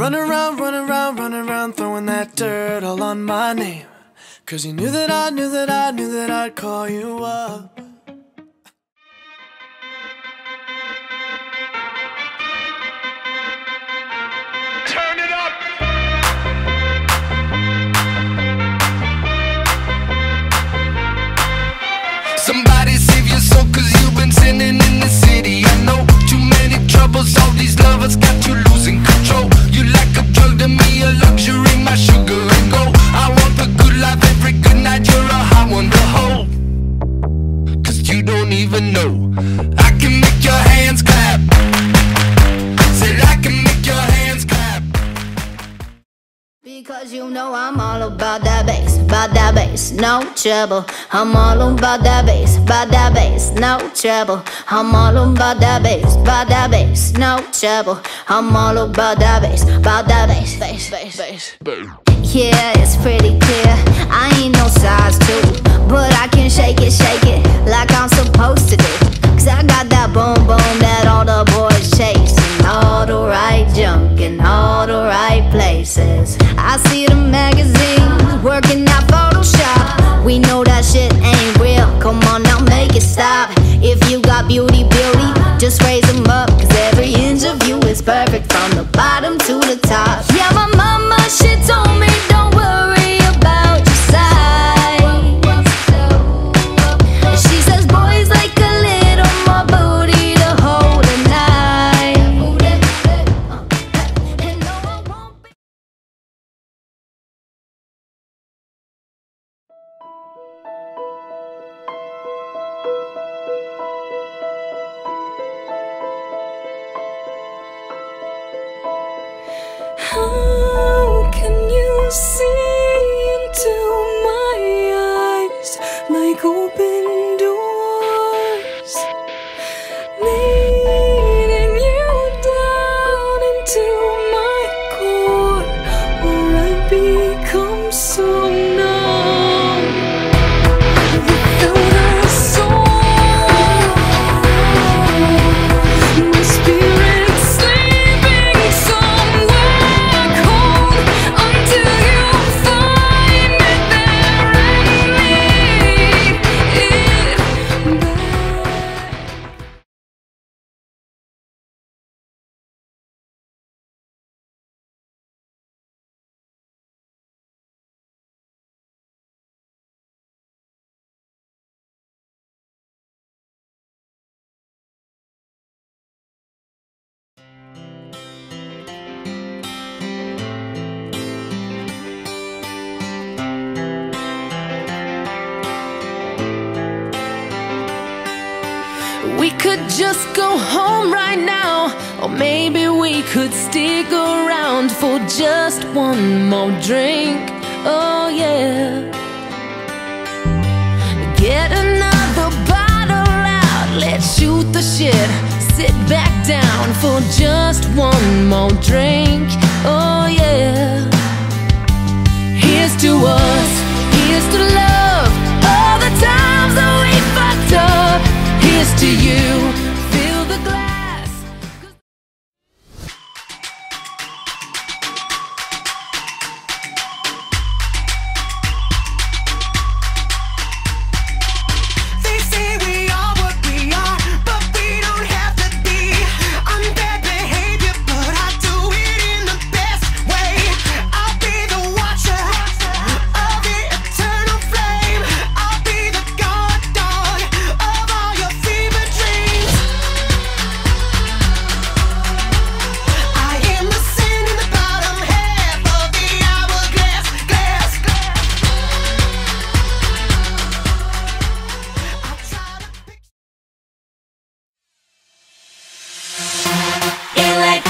Run around, run around, run around, throwing that dirt all on my name. Cause you knew that I knew that I knew that I'd call you up. Because you know I'm all about that bass, about that bass, no trouble. I'm all about that bass, about that bass, no trouble. I'm all about that bass, about that bass, no trouble. I'm all about that bass, about that bass, bass, bass, bass. Yeah, it's pretty clear. I ain't no size two, but I can shake it, shake it like I'm supposed to do. Cause I got that boom boom that all the boys chase. And all the right junk in all the right places. I see the magazines working out Photoshop. We know that shit ain't real. Come on now, make it stop. If you got beauty, beauty, just raise them up. Cause every inch of you is perfect from the bottom to the top. Yeah, my mama, she told me don't worry How We could just go home right now, or maybe we could stick around for just one more drink. Oh, yeah. Get another bottle out, let's shoot the shit. Sit back down for just one more drink. To you,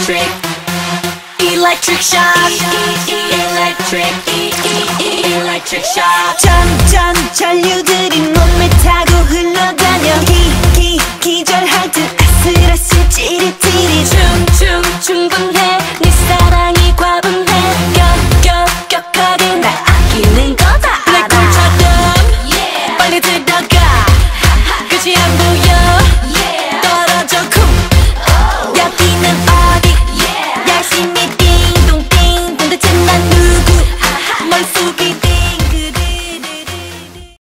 Electric, electric shock, electric, electric shock. 점점 전류들이